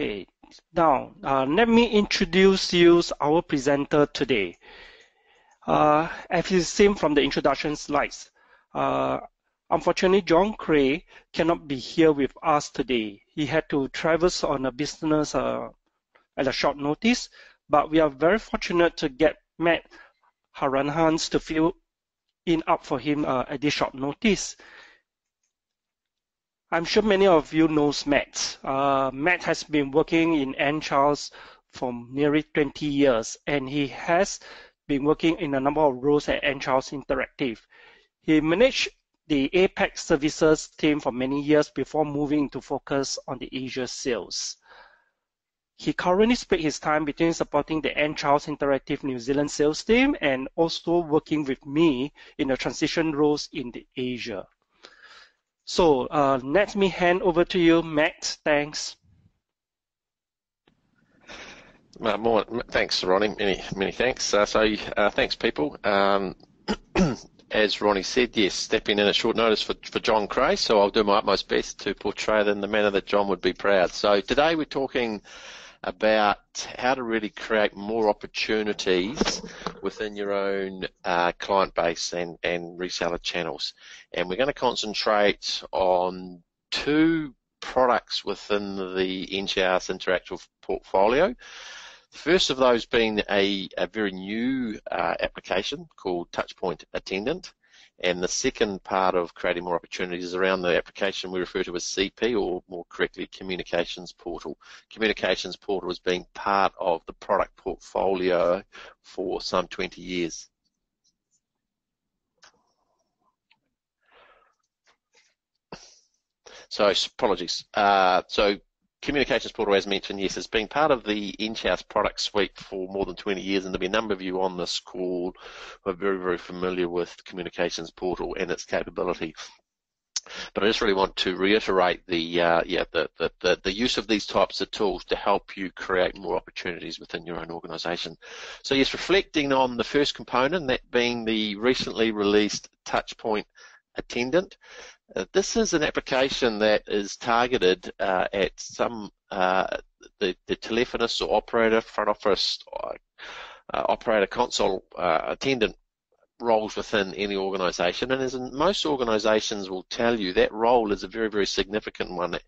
Okay, now uh, let me introduce you our presenter today. Uh, as you've seen from the introduction slides, uh, unfortunately John Cray cannot be here with us today. He had to travel on a business uh, at a short notice, but we are very fortunate to get Matt Hanrahan to fill in up for him uh, at this short notice. I'm sure many of you knows Matt. Uh, Matt has been working in Enghouse for nearly 20 years, and he has been working in a number of roles at Enghouse Interactive. He managed the APAC services team for many years before moving to focus on the Asia sales. He currently splits his time between supporting the Enghouse Interactive New Zealand sales team and also working with me in the transition roles in the Asia. So uh, let me hand over to you, Matt. Thanks. Uh, more, thanks, Ronnie. Many, many thanks. Uh, so, uh, thanks, people. Um, as Ronnie said, yes, stepping in at short notice for, for John Cray, so I'll do my utmost best to portray it in the manner that John would be proud. So, today we're talking about how to really create more opportunities within your own uh, client base and, and reseller channels. And we're going to concentrate on two products within the Enghouse Interactive portfolio. The first of those being a, a very new uh, application called Touchpoint Attendant. And the second part of creating more opportunities is around the application we refer to as CP, or more correctly, Communications Portal. Communications Portal has been part of the product portfolio for some 20 years. So apologies. Uh, so Communications Portal, as mentioned, yes, has been part of the Enghouse product suite for more than 20 years, and there'll be a number of you on this call who are very, very familiar with the Communications Portal and its capability. But I just really want to reiterate the uh, yeah the, the, the, the, use of these types of tools to help you create more opportunities within your own organisation. So yes, reflecting on the first component, that being the recently released Touchpoint Attendant. Uh, this is an application that is targeted uh, at some uh, the, the telephonist or operator, front office, uh, operator, console uh, attendant roles within any organisation, and as most organisations will tell you, that role is a very, very significant one.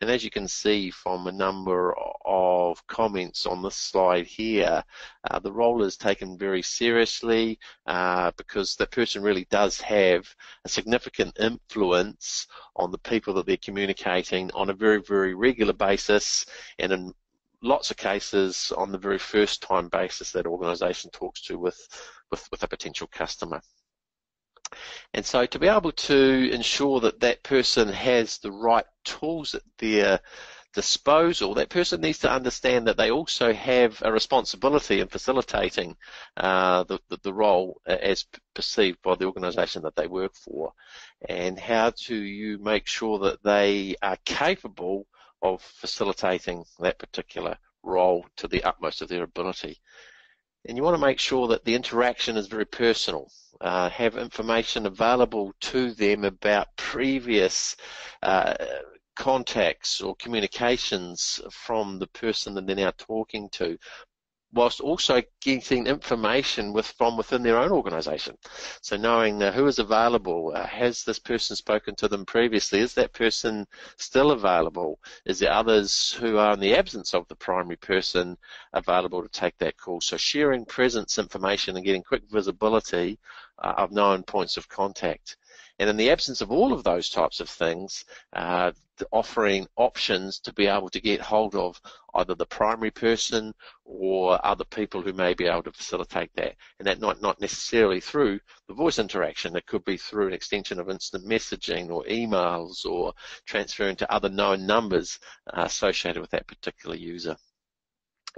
And as you can see from a number of comments on this slide here, uh, the role is taken very seriously uh, because the person really does have a significant influence on the people that they're communicating on a very, very regular basis, and in lots of cases on the very first time basis that organisation talks to with with, with a potential customer. And so to be able to ensure that that person has the right tools at their disposal, that person needs to understand that they also have a responsibility in facilitating uh, the, the, the, role as perceived by the organisation that they work for. And how do you make sure that they are capable of facilitating that particular role to the utmost of their ability? and you want to make sure that the interaction is very personal. Uh, have information available to them about previous uh, contacts or communications from the person that they're now talking to whilst also getting information with from within their own organisation. So knowing uh, who is available, uh, has this person spoken to them previously? Is that person still available? Is there others who are in the absence of the primary person available to take that call? So sharing presence information and getting quick visibility uh, of known points of contact. And in the absence of all of those types of things, uh, offering options to be able to get hold of either the primary person or other people who may be able to facilitate that. And that not, not necessarily through the voice interaction. It could be through an extension of instant messaging or emails or transferring to other known numbers uh, associated with that particular user.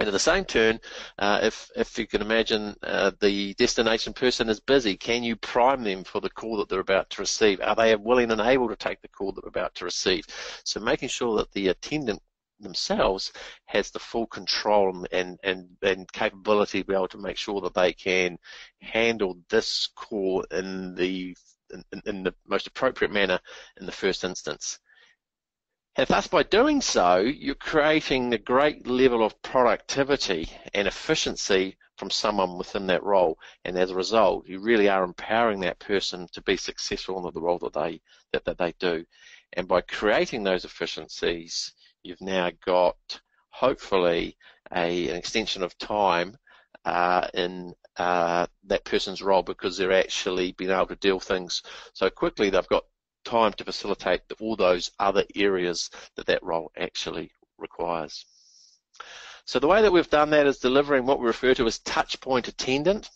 And at the same turn, uh, if, if you can imagine uh, the destination person is busy, can you prime them for the call that they're about to receive? Are they willing and able to take the call that they're about to receive? So making sure that the attendant themselves has the full control and, and, and capability to be able to make sure that they can handle this call in the in, in the most appropriate manner in the first instance. And thus, by doing so, you're creating a great level of productivity and efficiency from someone within that role. And as a result, you really are empowering that person to be successful in the role that they that, that they do. And by creating those efficiencies, you've now got hopefully a, an extension of time uh, in uh, that person's role because they're actually being able to deal things so quickly. They've got time to facilitate all those other areas that that role actually requires. So the way that we've done that is delivering what we refer to as touchpoint attendant.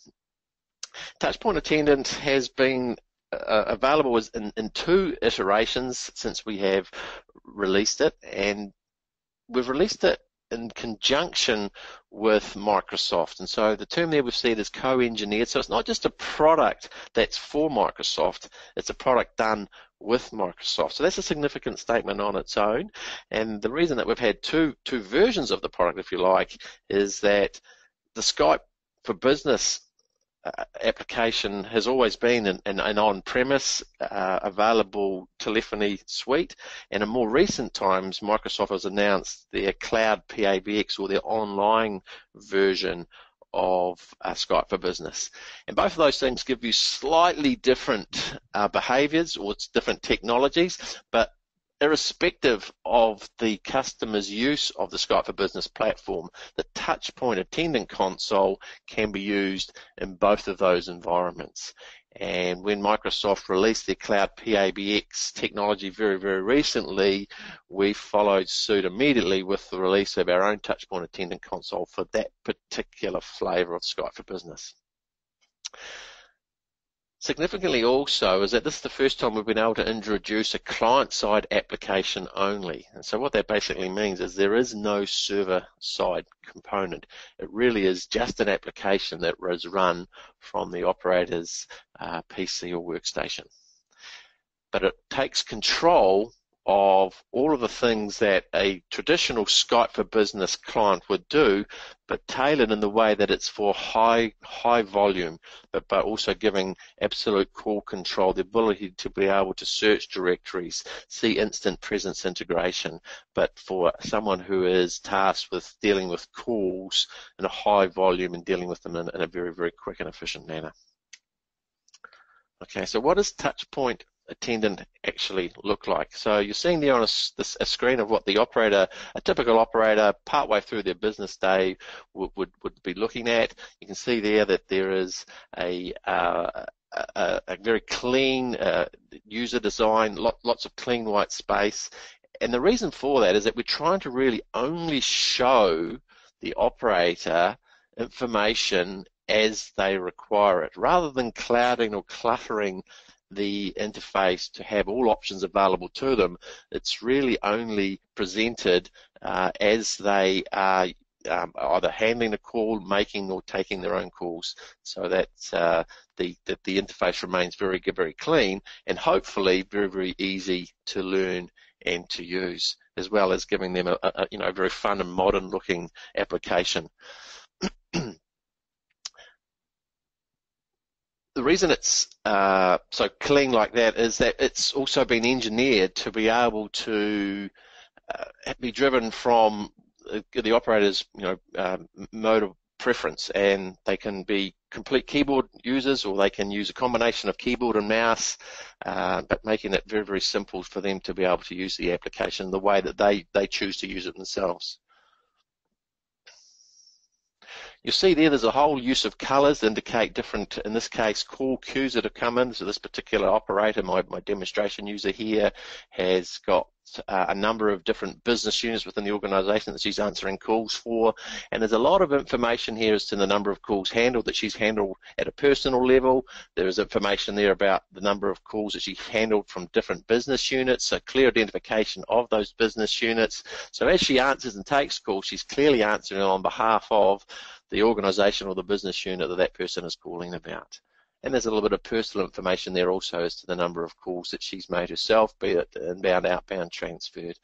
Touchpoint attendant has been uh, available in, in two iterations since we have released it and we've released it in conjunction with Microsoft. And so the term there we've said is co-engineered. So it's not just a product that's for Microsoft, it's a product done with Microsoft. So that's a significant statement on its own. And the reason that we've had two two versions of the product, if you like, is that the Skype for Business uh, application has always been an, an, an on-premise uh, available telephony suite, and in more recent times, Microsoft has announced their cloud PABX or their online version of uh, Skype for Business. And both of those things give you slightly different uh, behaviors or different technologies, but irrespective of the customer's use of the Skype for Business platform, the touchpoint attendant console can be used in both of those environments. And when Microsoft released their cloud PABX technology very, very recently, we followed suit immediately with the release of our own touchpoint attendant console for that particular flavor of Skype for Business. Significantly also is that this is the first time we've been able to introduce a client-side application only. And so what that basically means is there is no server-side component. It really is just an application that is run from the operator's uh, PC or workstation. But it takes control of all of the things that a traditional Skype for Business client would do, but tailored in the way that it's for high high volume, but, but also giving absolute call control, the ability to be able to search directories, see instant presence integration, but for someone who is tasked with dealing with calls in a high volume and dealing with them in, in a very, very quick and efficient manner. Okay, so what is Touchpoint attendant actually look like? So you're seeing there on a, this, a screen of what the operator, a typical operator, partway through their business day would, would, would be looking at. You can see there that there is a, uh, a, a, very clean uh, user design, lot, lots of clean white space. And the reason for that is that we're trying to really only show the operator information as they require it, rather than clouding or cluttering the interface to have all options available to them. It's really only presented uh, as they are um, either handling a call, making or taking their own calls, so that uh, the that the interface remains very very clean and hopefully very very easy to learn and to use, as well as giving them a, a you know very fun and modern looking application. the reason it's uh, so clean like that is that it's also been engineered to be able to uh, be driven from the operator's you know um, mode of preference, and they can be complete keyboard users, or they can use a combination of keyboard and mouse, uh, but making it very very simple for them to be able to use the application the way that they they choose to use it themselves. You see there, there's a whole use of colors to indicate different, in this case, call queues that have come in. So this particular operator, my, my demonstration user here, has got uh, a number of different business units within the organization that she's answering calls for. And there's a lot of information here as to the number of calls handled that she's handled at a personal level. There is information there about the number of calls that she handled from different business units, so clear identification of those business units. So as she answers and takes calls, she's clearly answering on behalf of the organization or the business unit that that person is calling about. And there's a little bit of personal information there also as to the number of calls that she's made herself, be it inbound, outbound, transferred.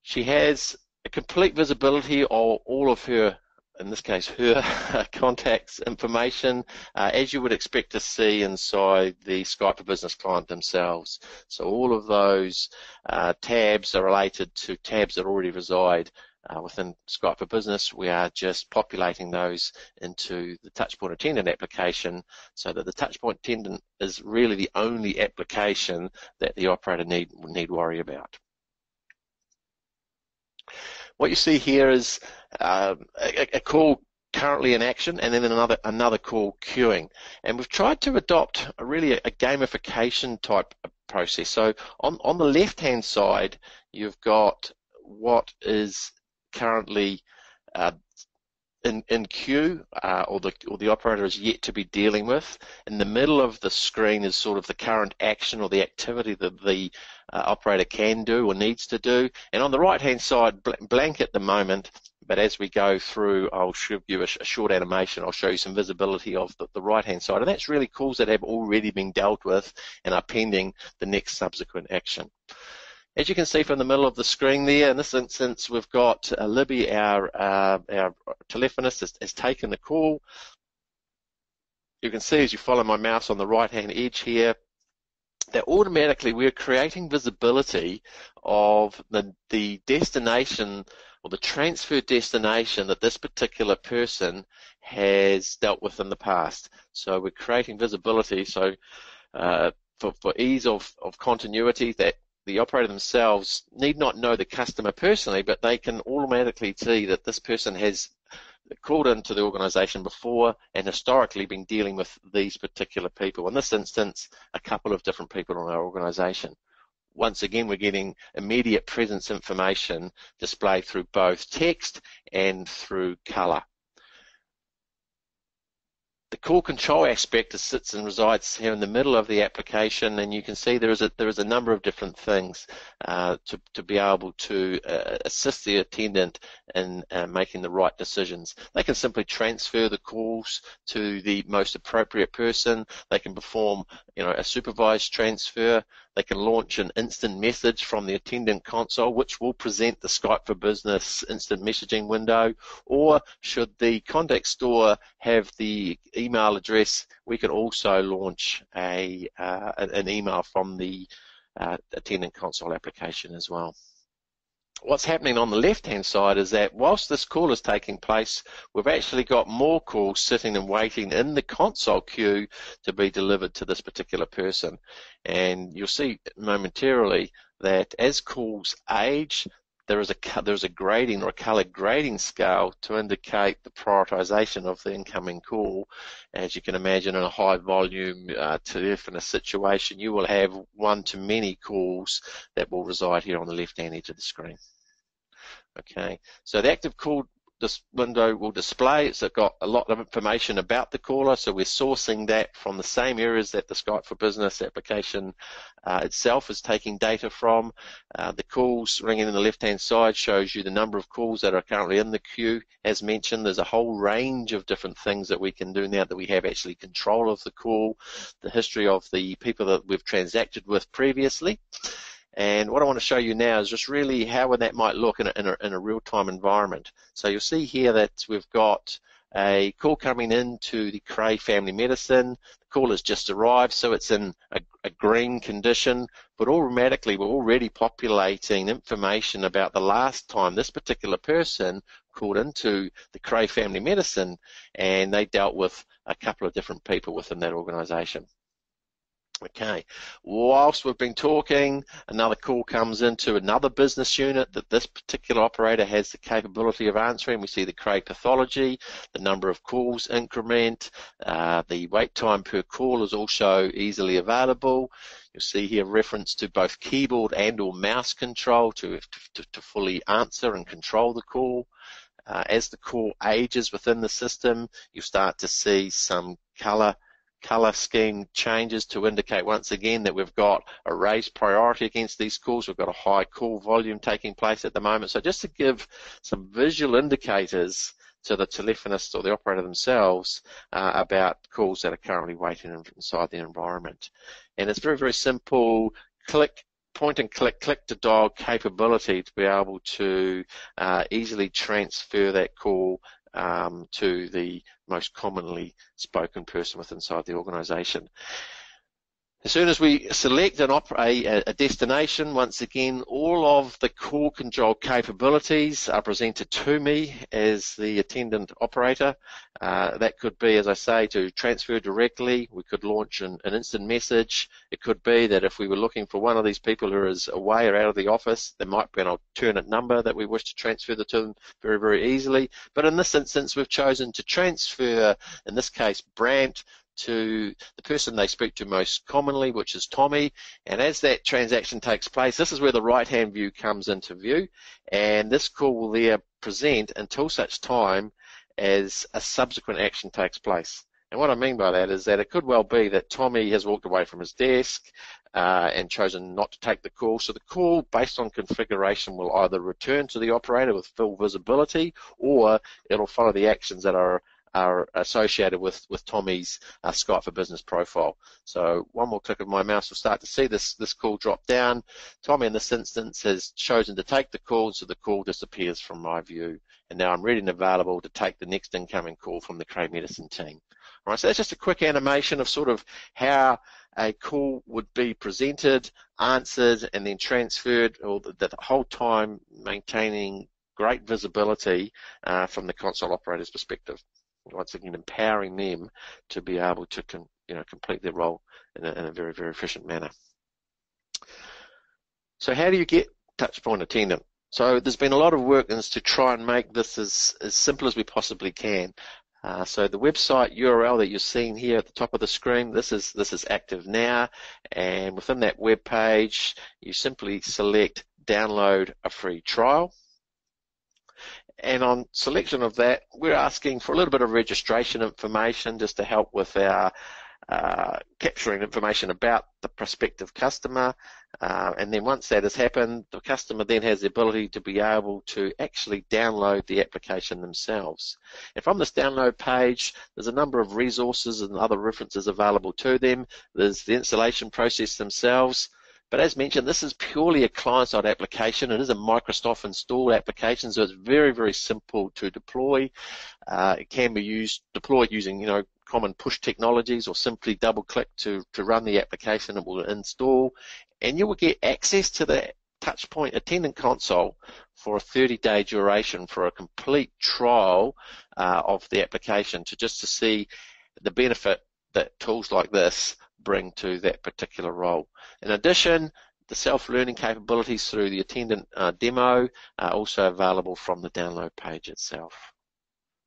She has a complete visibility of all of her in this case, her contacts information, uh, as you would expect to see inside the Skype for Business client themselves. So all of those uh, tabs are related to tabs that already reside uh, within Skype for Business. We are just populating those into the Touchpoint Attendant application so that the Touchpoint Attendant is really the only application that the operator need need worry about. What you see here is um, a, a call currently in action and then another another call queuing. And we've tried to adopt a really a, a gamification type process. So on, on the left hand side, you've got what is currently uh, in, in queue uh, or the or the operator is yet to be dealing with. In the middle of the screen is sort of the current action or the activity that the uh, operator can do or needs to do. And on the right hand side, blank at the moment, but as we go through, I'll show you a, a short animation. I'll show you some visibility of the, the right hand side. And that's really calls that have already been dealt with and are pending the next subsequent action. As you can see from the middle of the screen there, in this instance, we've got uh, Libby, our, uh, our telephonist, has, has taken the call. You can see as you follow my mouse on the right-hand edge here, that automatically we're creating visibility of the, the destination or the transfer destination that this particular person has dealt with in the past. So we're creating visibility. So uh, for, for ease of, of continuity, that the operator themselves need not know the customer personally, but they can automatically see that this person has called into the organization before and historically been dealing with these particular people. In this instance, a couple of different people in our organization. Once again, we're getting immediate presence information displayed through both text and through color the call control aspect sits and resides here in the middle of the application, and you can see there is a there is a number of different things uh, to to be able to uh, assist the attendant in uh, making the right decisions. They can simply transfer the calls to the most appropriate person. They can perform you know a supervised transfer. They can launch an instant message from the attendant console, which will present the Skype for Business instant messaging window. Or should the contact store have the email address, we can also launch a uh, an email from the uh, attendant console application as well what's happening on the left-hand side is that whilst this call is taking place, we've actually got more calls sitting and waiting in the console queue to be delivered to this particular person. And you'll see momentarily that as calls age, there is a there's a grading or a color grading scale to indicate the prioritization of the incoming call. As you can imagine, in a high volume uh, telephone situation, you will have one to many calls that will reside here on the left hand edge of the screen. Okay, so the active call this window will display. It's got a lot of information about the caller, so we're sourcing that from the same areas that the Skype for Business application uh, itself is taking data from. Uh, the calls ringing in the left-hand side shows you the number of calls that are currently in the queue. As mentioned, there's a whole range of different things that we can do now that we have actually control of the call, the history of the people that we've transacted with previously. And what I want to show you now is just really how that might look in a, in a, in a real-time environment. So you'll see here that we've got a call coming in to the Cray Family Medicine. The call has just arrived, so it's in a, a, green condition, but automatically we're already populating information about the last time this particular person called into the Cray Family Medicine and they dealt with a couple of different people within that organization. Okay, whilst we've been talking, another call comes into another business unit that this particular operator has the capability of answering. We see the Cray pathology, the number of calls increment, uh, the wait time per call is also easily available. You'll see here reference to both keyboard and or mouse control to, to, to fully answer and control the call. Uh, as the call ages within the system, you start to see some color color scheme changes to indicate once again that we've got a raised priority against these calls. We've got a high call volume taking place at the moment. So just to give some visual indicators to the telephonist or the operator themselves uh, about calls that are currently waiting inside the environment. And it's very, very simple. Click point and click, click to dial capability to be able to uh, easily transfer that call um, to the most commonly spoken person within inside the organisation. As soon as we select an a, a, destination, once again, all of the call control capabilities are presented to me as the attendant operator. Uh, that could be, as I say, to transfer directly. We could launch an, an, instant message. It could be that if we were looking for one of these people who is away or out of the office, there might be an alternate number that we wish to transfer the to them very, very easily. But in this instance, we've chosen to transfer, in this case, Brant to the person they speak to most commonly, which is Tommy. And as that transaction takes place, this is where the right-hand view comes into view. And this call will there present until such time as a subsequent action takes place. And what I mean by that is that it could well be that Tommy has walked away from his desk uh, and chosen not to take the call. So the call, based on configuration, will either return to the operator with full visibility or it'll follow the actions that are are associated with, with Tommy's uh, Skype for Business profile. So one more click of my mouse will start to see this, this call drop down. Tommy in this instance has chosen to take the call, so the call disappears from my view. And now I'm ready and available to take the next incoming call from the Cray Medicine team. All right, so that's just a quick animation of sort of how a call would be presented, answered, and then transferred, or the, the whole time maintaining great visibility uh, from the console operator's perspective once again empowering them to be able to you know complete their role in a, in a, very very efficient manner. So how do you get touchpoint attendant? So there's been a lot of work to try and make this as, as simple as we possibly can. Uh, so the website URL that you're seeing here at the top of the screen, this is this is active now, and within that web page, you simply select download a free trial. And on selection of that, we're asking for a little bit of registration information just to help with our uh, capturing information about the prospective customer. Uh, and then once that has happened, the customer then has the ability to be able to actually download the application themselves. And from this download page, there's a number of resources and other references available to them. There's the installation process themselves, but as mentioned, this is purely a client-side application. It is a Microsoft installed application, so it's very, very simple to deploy. Uh, it can be used deployed using, you know, common push technologies or simply double click to, to run the application. It will install and you will get access to the Touchpoint Attendant Console for a 30-day duration for a complete trial uh, of the application to just to see the benefit that tools like this bring to that particular role. In addition, the self-learning capabilities through the attendant uh, demo are also available from the download page itself.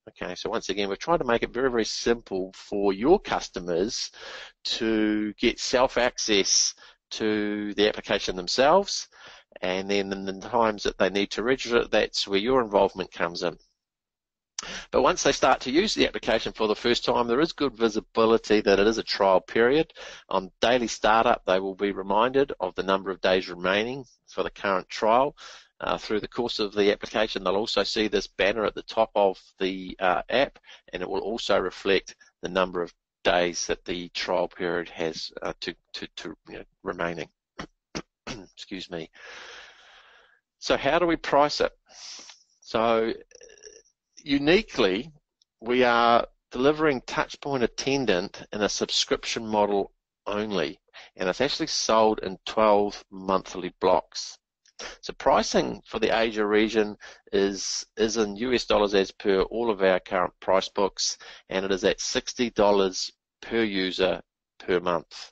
Okay, so once again, we're trying to make it very, very simple for your customers to get self-access to the application themselves, and then in the times that they need to register, that's where your involvement comes in. But once they start to use the application for the first time, there is good visibility that it is a trial period. On daily startup, they will be reminded of the number of days remaining for the current trial. Uh, through the course of the application, they'll also see this banner at the top of the uh, app, and it will also reflect the number of days that the trial period has uh, to, to, to you know, remaining. Excuse me. So how do we price it? So uniquely, we are delivering Touchpoint Attendant in a subscription model only, and it's actually sold in 12 monthly blocks. So pricing for the Asia region is is in US dollars as per all of our current price books, and it is at $60 per user per month.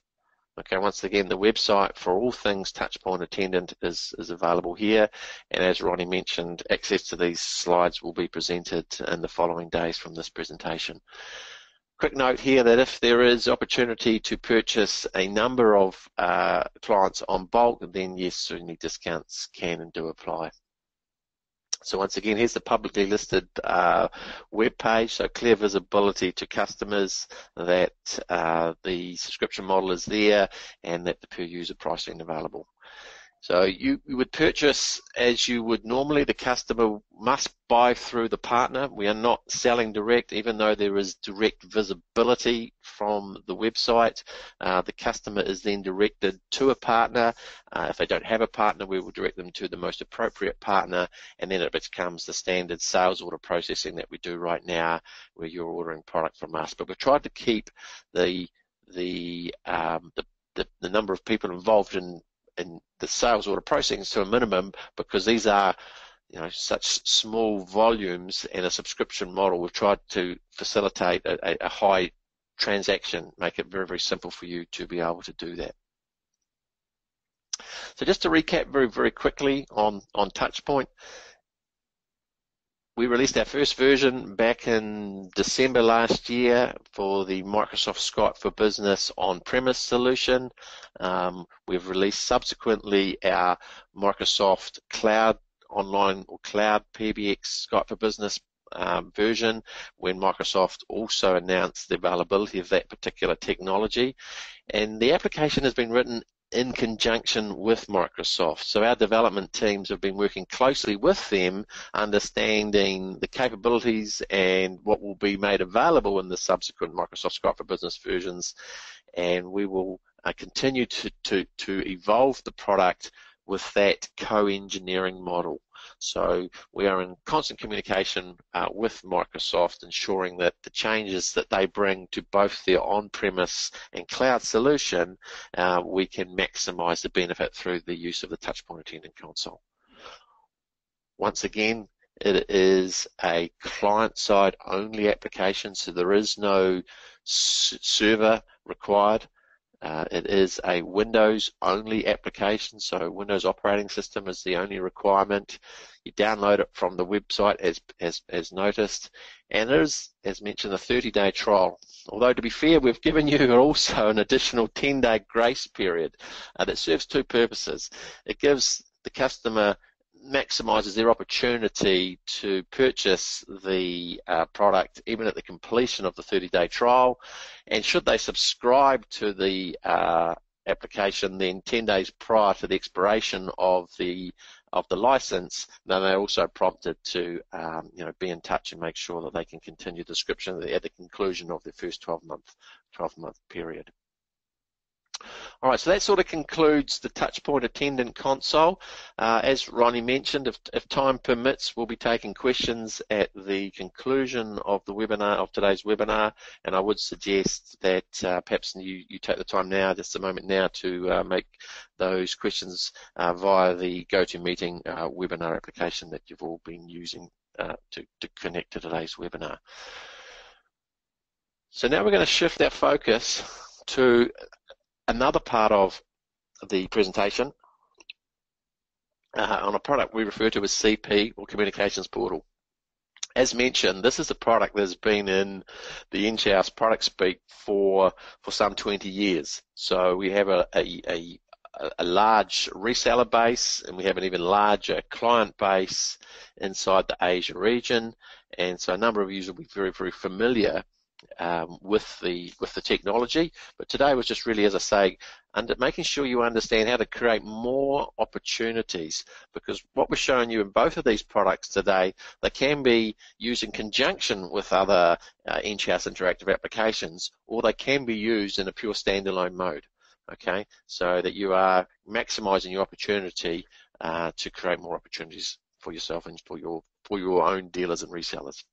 Okay, once again, the website for all things Touchpoint Attendant is, is available here. And as Ronnie mentioned, access to these slides will be presented in the following days from this presentation. Quick note here that if there is opportunity to purchase a number of uh, clients on bulk, then yes, certainly discounts can and do apply. So once again, here's the publicly listed uh, web page, so clear visibility to customers that uh, the subscription model is there and that the per user pricing available. So you, you, would purchase as you would normally. The customer must buy through the partner. We are not selling direct, even though there is direct visibility from the website. Uh, the customer is then directed to a partner. Uh, if they don't have a partner, we will direct them to the most appropriate partner, and then it becomes the standard sales order processing that we do right now, where you're ordering product from us. But we've tried to keep the the um, the the, the, number of people involved in in the sales order processing to a minimum because these are you know such small volumes in a subscription model. We've tried to facilitate a, a high transaction, make it very very simple for you to be able to do that. So just to recap very very quickly on on Touchpoint we released our first version back in December last year for the Microsoft Skype for Business on-premise solution. Um, we've released subsequently our Microsoft Cloud Online or Cloud PBX Skype for Business um, version when Microsoft also announced the availability of that particular technology. And the application has been written in conjunction with Microsoft. So our development teams have been working closely with them, understanding the capabilities and what will be made available in the subsequent Microsoft Skype for Business versions. And we will uh, continue to, to, to evolve the product with that co-engineering model. So we are in constant communication uh, with Microsoft, ensuring that the changes that they bring to both their on-premise and cloud solution, uh, we can maximize the benefit through the use of the Touchpoint Attendant Console. Once again, it is a client-side only application, so there is no server required. Uh, it is a Windows only application, so Windows operating system is the only requirement. You download it from the website as, as, as noticed, and there is, as mentioned, a 30 day trial. Although to be fair, we've given you also an additional 10 day grace period uh, that serves two purposes. It gives the customer maximizes their opportunity to purchase the uh, product even at the completion of the 30-day trial. And should they subscribe to the uh, application, then 10 days prior to the expiration of the of the license, then they're also prompted to um, you know be in touch and make sure that they can continue the subscription at the conclusion of the first 12 month 12 month period. All right, so that sort of concludes the Touchpoint Attendant Console. Uh, as Ronnie mentioned, if, if, time permits, we'll be taking questions at the conclusion of the webinar, of today's webinar, and I would suggest that uh, perhaps you, you, take the time now, just a moment now, to uh, make those questions uh, via the GoToMeeting uh, webinar application that you've all been using uh, to, to connect to today's webinar. So now we're going to shift our focus to another part of the presentation uh, on a product we refer to as CP or Communications Portal. As mentioned, this is a product that's been in the Enghouse product speak for for some 20 years. So we have a, a, a, a large reseller base and we have an even larger client base inside the Asia region. And so a number of you will be very, very familiar um, with the with the technology. But today was just really, as I say, under making sure you understand how to create more opportunities. Because what we're showing you in both of these products today, they can be used in conjunction with other uh, Enghouse Interactive applications, or they can be used in a pure standalone mode. Okay, so that you are maximizing your opportunity uh, to create more opportunities for yourself and for your for your own dealers and resellers.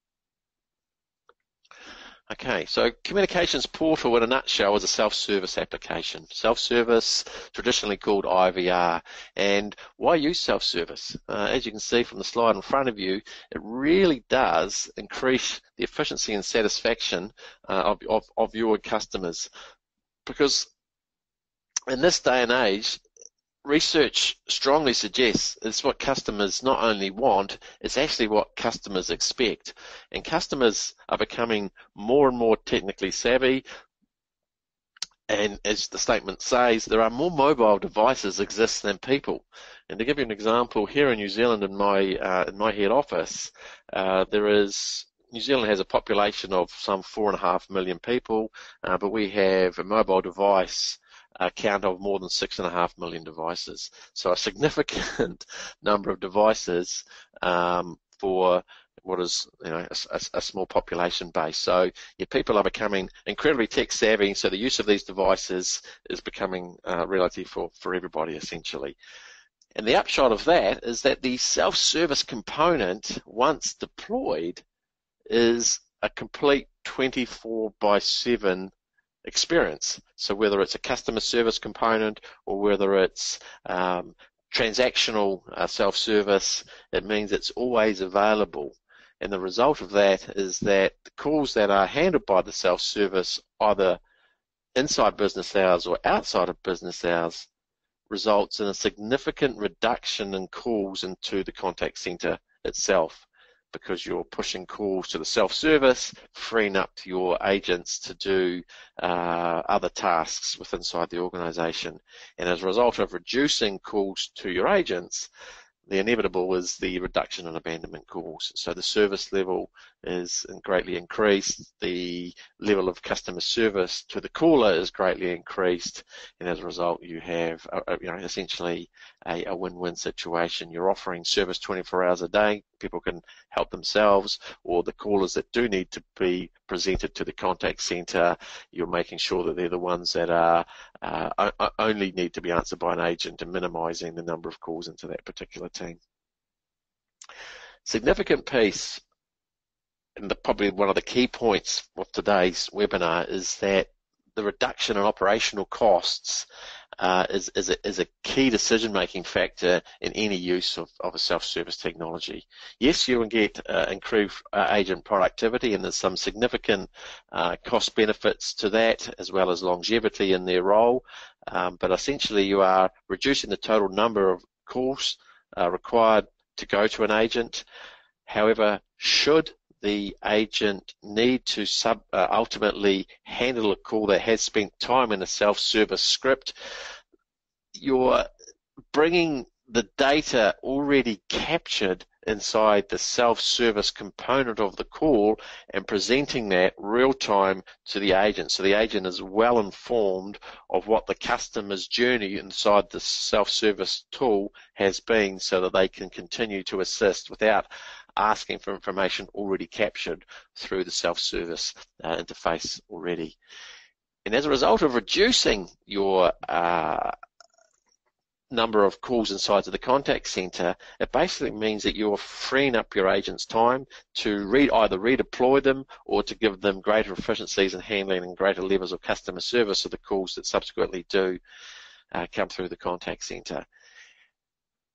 Okay, so Communications Portal in a nutshell is a self-service application. Self-service, traditionally called IVR. And why use self-service? Uh, as you can see from the slide in front of you, it really does increase the efficiency and satisfaction uh, of, of, of your customers. Because in this day and age, research strongly suggests it's what customers not only want, it's actually what customers expect. And customers are becoming more and more technically savvy. And as the statement says, there are more mobile devices exist than people. And to give you an example, here in New Zealand, in my uh, in my head office, uh, there is New Zealand has a population of some four and a half million people, uh, but we have a mobile device a count of more than six and a half million devices. So a significant number of devices um, for what is you know a, a, small population base. So yeah, people are becoming incredibly tech savvy. So the use of these devices is becoming uh, reality for for everybody essentially. And the upshot of that is that the self-service component, once deployed, is a complete 24 by 7 experience. So whether it's a customer service component or whether it's um, transactional uh, self-service, it means it's always available. And the result of that is that the calls that are handled by the self-service, either inside business hours or outside of business hours, results in a significant reduction in calls into the contact center itself because you're pushing calls to the self-service, freeing up your agents to do uh, other tasks within inside the organization. And as a result of reducing calls to your agents, the inevitable is the reduction in abandonment calls. So the service level is greatly increased, the level of customer service to the caller is greatly increased, and as a result, you have a, a, you know essentially a, a win-win situation. You're offering service 24 hours a day. People can help themselves, or the callers that do need to be presented to the contact centre, you're making sure that they're the ones that are uh, only need to be answered by an agent and minimising the number of calls into that particular team. Significant piece and the, probably one of the key points of today's webinar is that the reduction in operational costs uh, is, is, a, is, a, key decision-making factor in any use of, of a self-service technology. Yes, you can get uh, improved uh, agent productivity, and there's some significant uh, cost benefits to that, as well as longevity in their role. Um, but essentially, you are reducing the total number of calls uh, required to go to an agent. However, should the agent need to sub, uh, ultimately handle a call that has spent time in a self-service script, you're bringing the data already captured inside the self-service component of the call and presenting that real time to the agent. So the agent is well informed of what the customer's journey inside the self-service tool has been so that they can continue to assist without asking for information already captured through the self-service uh, interface already. And as a result of reducing your uh, number of calls inside of the contact center, it basically means that you're freeing up your agent's time to either redeploy them or to give them greater efficiencies in handling and greater levels of customer service of the calls that subsequently do uh, come through the contact center.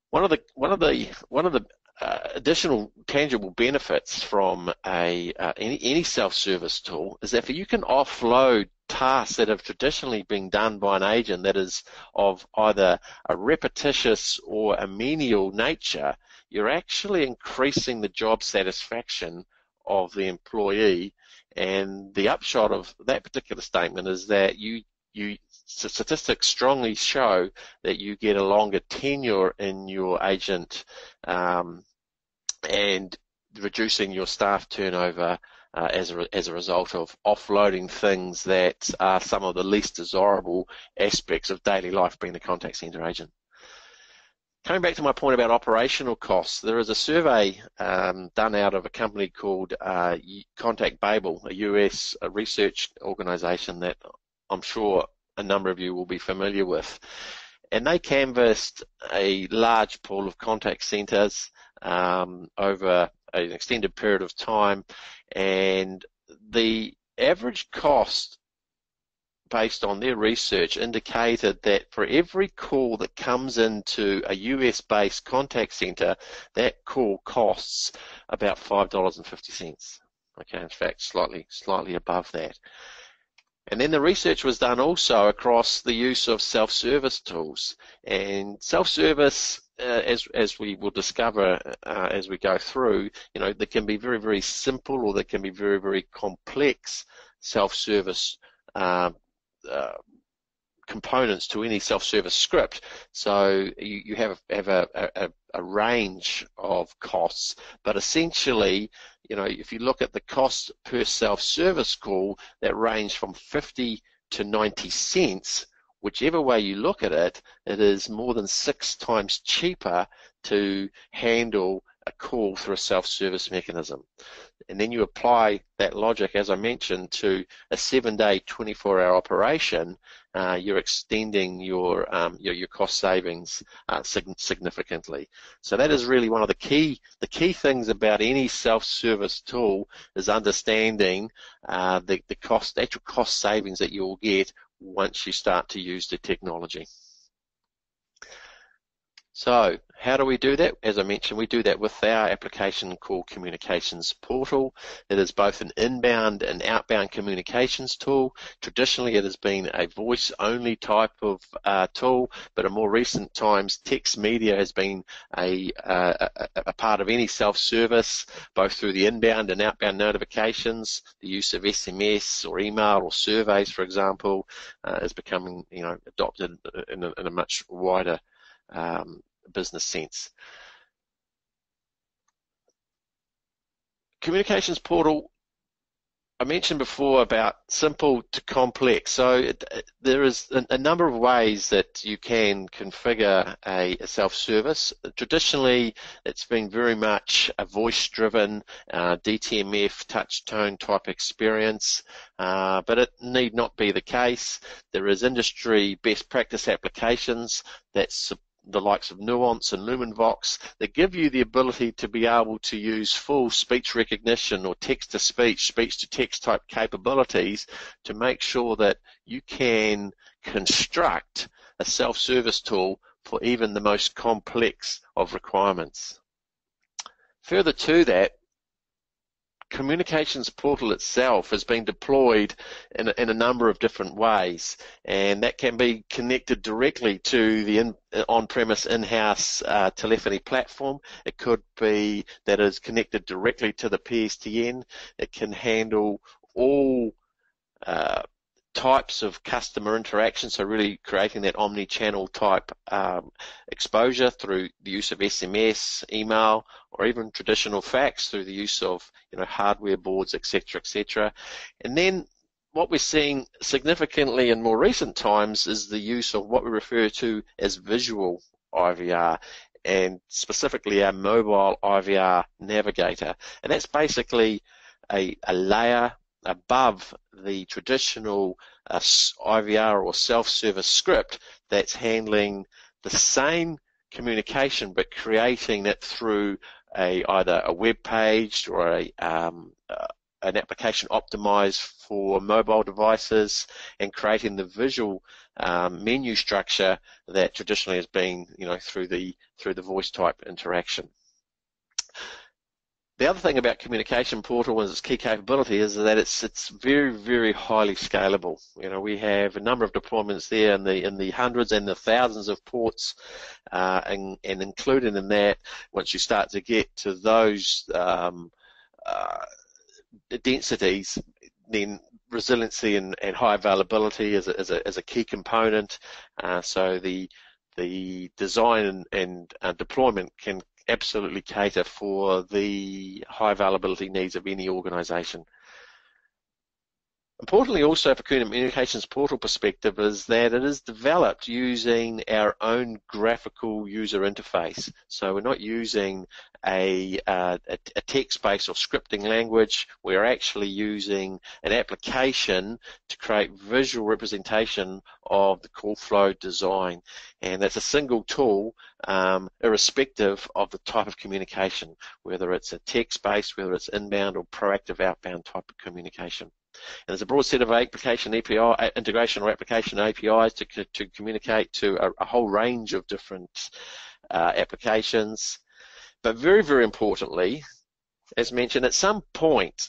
One of the one of the one of the uh, additional tangible benefits from a uh, any, any self-service tool is that you can offload tasks that have traditionally been done by an agent that is of either a repetitious or a menial nature, you're actually increasing the job satisfaction of the employee. And the upshot of that particular statement is that you you statistics strongly show that you get a longer tenure in your agent um, and reducing your staff turnover uh, as, a, as a result of offloading things that are some of the least desirable aspects of daily life being the contact center agent. Coming back to my point about operational costs, there is a survey um, done out of a company called uh, ContactBabel, a US research organization that I'm sure a number of you will be familiar with. And they canvassed a large pool of contact centers um, over an extended period of time, and the average cost based on their research indicated that for every call that comes into a US based contact center, that call costs about $5.50. Okay, in fact, slightly, slightly above that. And then the research was done also across the use of self-service tools. And self-service, uh, as as we will discover uh, as we go through, you know, there can be very very simple or there can be very very complex self-service uh, uh components to any self-service script. So you, you have have a, a, a range of costs, but essentially you know, if you look at the cost per self-service call, that range from 50 to 90 cents whichever way you look at it, it is more than six times cheaper to handle a call through a self-service mechanism. And then you apply that logic, as I mentioned, to a seven-day, 24-hour operation. Uh, you're extending your, um, your, your cost savings uh, significantly. So that is really one of the key the key things about any self-service tool is understanding uh, the the cost actual cost savings that you'll get once you start to use the technology. So how do we do that? As I mentioned, we do that with our application called Communications Portal. It is both an inbound and outbound communications tool. Traditionally, it has been a voice-only type of uh, tool, but in more recent times, text media has been a, uh, a, a part of any self-service, both through the inbound and outbound notifications. The use of SMS or email or surveys, for example, uh, is becoming you know adopted in a, in a much wider um, business sense. Communications portal, I mentioned before about simple to complex. So it, there is a, a, number of ways that you can configure a, a self-service. Traditionally, it's been very much a voice-driven uh, DTMF touch tone type experience, uh, but it need not be the case. There is industry best practice applications that support the likes of Nuance and LumenVox that give you the ability to be able to use full speech recognition or text to speech, speech to text type capabilities to make sure that you can construct a self-service tool for even the most complex of requirements. Further to that, communications portal itself has been deployed in a, in a number of different ways, and that can be connected directly to the in, on-premise in-house uh, telephony platform. It could be that is connected directly to the PSTN. It can handle all uh, types of customer interaction, so really creating that omni-channel type um, exposure through the use of SMS, email, or even traditional fax through the use of you know hardware boards, etc., etc. And then what we're seeing significantly in more recent times is the use of what we refer to as visual IVR and specifically our mobile IVR navigator. And that's basically a, a layer above the traditional uh, IVR or self-service script that's handling the same communication but creating it through a either a web page or a um, uh, an application optimized for mobile devices and creating the visual um, menu structure that traditionally has been you know through the through the voice type interaction. The other thing about Communication Portal and its key capability is that it's it's very very highly scalable. You know we have a number of deployments there in the in the hundreds and the thousands of ports, uh, and and included in that, once you start to get to those um, uh, densities, then resiliency and, and high availability is a, is a, is a key component. Uh, so the the design and, and uh, deployment can absolutely cater for the high availability needs of any organization. Importantly also for communications portal perspective is that it is developed using our own graphical user interface. So we're not using a, uh, a text-based or scripting language. We're actually using an application to create visual representation of the call flow design. And that's a single tool um, irrespective of the type of communication, whether it's a text-based, whether it's inbound or proactive outbound type of communication. And there's a broad set of application API uh, integration or application APIs to, to communicate to a, a whole range of different uh, applications. But very, very importantly, as mentioned, at some point,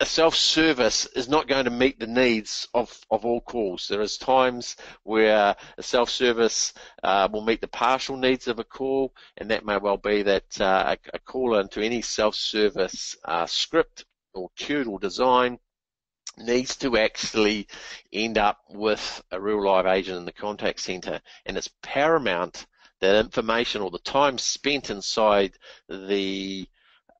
a self-service is not going to meet the needs of, of all calls. There is times where a self-service uh, will meet the partial needs of a call, and that may well be that uh, a, a call into any self-service uh, script or queued or design needs to actually end up with a real live agent in the contact center. And it's paramount that information or the time spent inside the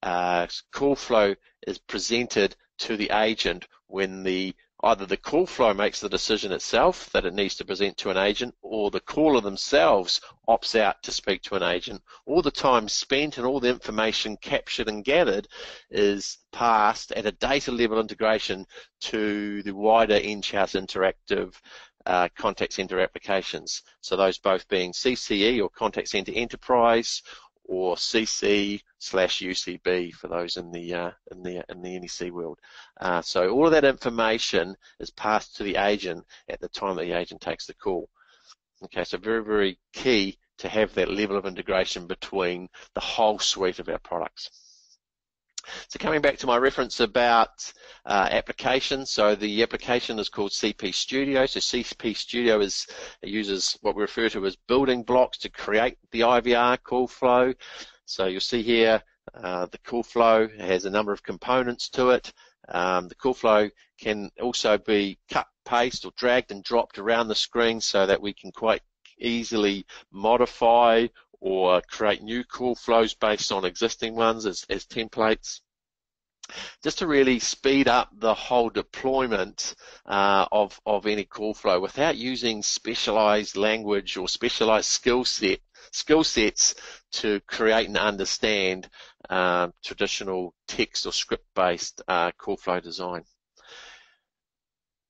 uh, call flow is presented to the agent when the either the call flow makes the decision itself that it needs to present to an agent, or the caller themselves opts out to speak to an agent. All the time spent and all the information captured and gathered is passed at a data level integration to the wider Enghouse interactive uh, contact center applications. So those both being CCE or contact center enterprise or CC slash UCB for those in the uh, in the in the NEC world. Uh, so all of that information is passed to the agent at the time that the agent takes the call. Okay, so very very key to have that level of integration between the whole suite of our products. So coming back to my reference about uh, so the application is called CP Studio. So CP Studio is uses what we refer to as building blocks to create the IVR call flow. So you'll see here uh, the call flow has a number of components to it. Um, the call flow can also be cut, paste, or dragged and dropped around the screen so that we can quite easily modify or create new call flows based on existing ones as, as templates just to really speed up the whole deployment uh, of, of any call flow without using specialized language or specialized skill set skill sets to create and understand uh, traditional text or script based uh, call flow design.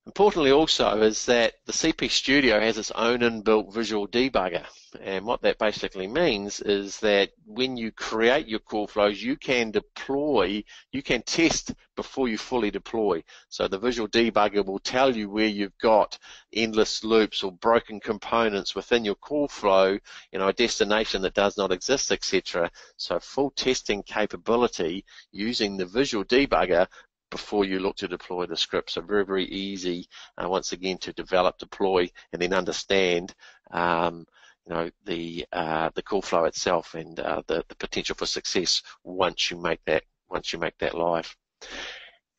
Importantly also is that the CP Studio has its own inbuilt visual debugger. And what that basically means is that when you create your call flows, you can deploy, you can test before you fully deploy. So the visual debugger will tell you where you've got endless loops or broken components within your call flow, you know, a destination that does not exist, etc. So full testing capability using the visual debugger before you look to deploy the script. So very, very easy, uh, once again, to develop, deploy, and then understand, um, you know, the uh, the call flow itself and uh, the the potential for success once you make that once you make that live.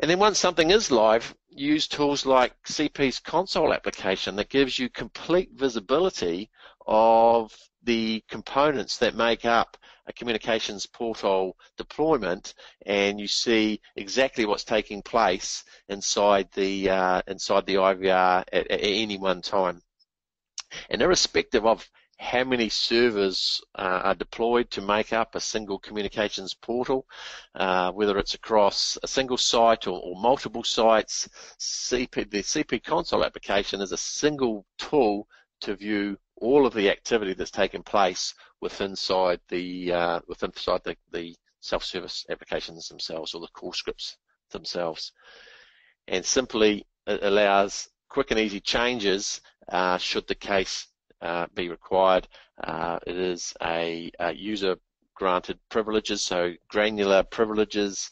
And then once something is live, use tools like CP's console application that gives you complete visibility of the components that make up a communications portal deployment and you see exactly what's taking place inside the uh, inside the IVR at, at, any one time. And irrespective of how many servers uh, are deployed to make up a single communications portal, uh, whether it's across a single site or, or multiple sites, CP, the CP console application is a single tool to view all of the activity that's taken place within inside the uh, within inside the, the self-service applications themselves or the call scripts themselves, and simply it allows quick and easy changes uh, should the case uh, be required. Uh, it is a, a user granted privileges, so granular privileges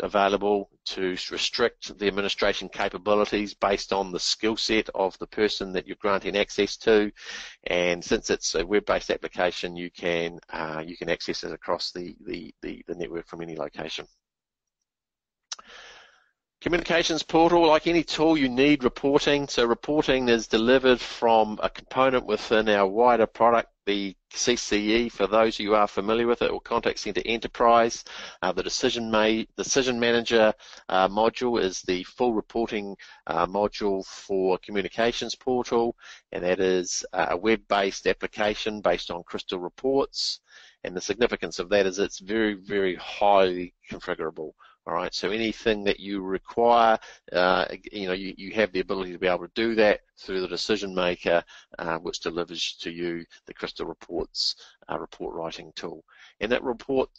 available to restrict the administration capabilities based on the skill set of the person that you're granting access to. And since it's a web-based application, you can uh, you can access it across the, the, the, the network from any location. Communications portal, like any tool, you need reporting. So reporting is delivered from a component within our wider product, the CCE, for those who are familiar with it, or Contact Center Enterprise. Uh, the Decision, Ma Decision Manager uh, module is the full reporting uh, module for Communications Portal, and that is a web-based application based on Crystal Reports. And the significance of that is it's very, very highly configurable. All right, so anything that you require, uh, you know, you, you have the ability to be able to do that through the decision maker, uh, which delivers to you the Crystal Reports uh, report writing tool. And that report